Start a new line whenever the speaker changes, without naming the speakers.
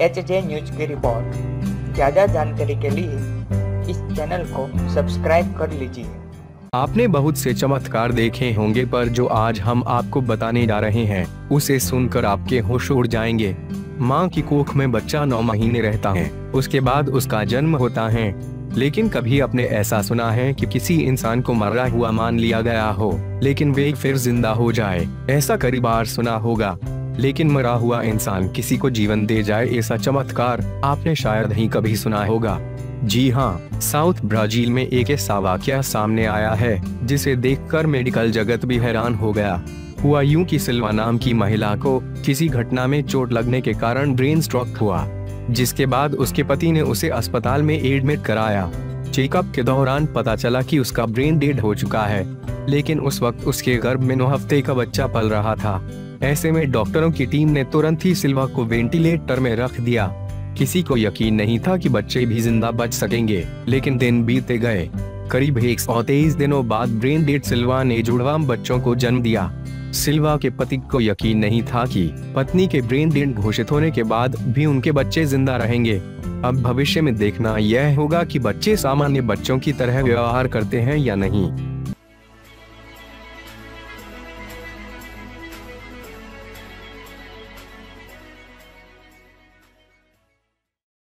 H J news की रिपोर्ट। ज़्यादा जानकारी के लिए इस चैनल को सब्सक्राइब कर लीजिए।
आपने बहुत से चमत्कार देखे होंगे, पर जो आज हम आपको बताने जा रहे हैं, उसे सुनकर आपके होश उड़ जाएँगे। माँ की कोख में बच्चा नौ महीने रहता है, उसके बाद उसका जन्म होता है। लेकिन कभी आपने ऐसा सुना है कि किसी इंसान को मरा हुआ मान लिया गया हो, लेकिन वे फिर ज़िंदा हो जाए, ऐसा कई बार सुना होगा। लेकिन मरा हुआ इंसान किसी को जीवन दे जाए ऐसा चमत्कार आपने शायद ही कभी सुना होगा। जी हाँ साउथ ब्राज़ील में एक ऐसा वाक्य सामने आया है, जिसे देखकर मेडिकल जगत भी हैरान हो गया। हुआ यूँ कि सिल्वा नाम की महिला को किसी घटना में चोट लगने के कारण ब्रेन स्ट्रोक हुआ, जिसके बाद उसके पति ने उसे अस्पताल में एडमिट कराया। चेकअप के दौरान पता चला कि उसका ब्रेन डेड हो चुका है, लेकिन उस वक्त उसके गर्भ में नौ हफ़्ते का बच्चा पल रहा था। ऐसे में डॉक्टरों की टीम ने तुरंत ही सिल्वा को वेंटिलेटर में रख दिया। किसी को यकीन नहीं था कि बच्चे भी ज़िंदा बच सकेंगे, लेकिन दिन बीते गए। करीब एक सौ तेईस दिनों बाद ब्रेन डेड सिल्वा ने जुड़वाम बच्चों को जन्म दिया। सिल्वा के पति को यकीन नहीं था कि पत्नी के ब्रेन डेड घोषित होने के बाद भी उनके बच्चे ज़िंदा रहेंगे। अब भविष्य में देखना यह होगा कि बच्चे सामान्य बच्चों की तरह व्यवहार करते हैं या नहीं।